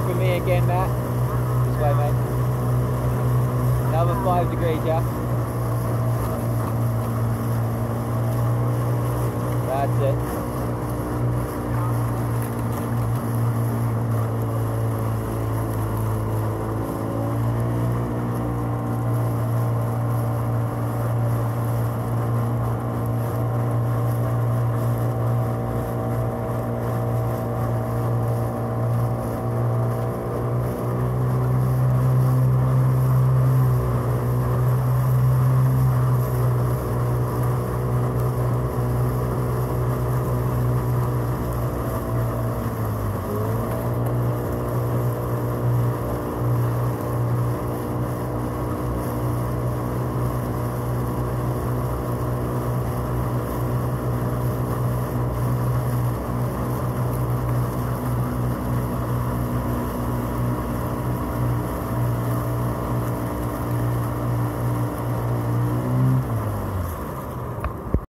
me again, Matt. This way, mate. Another five degrees, yeah? That's it.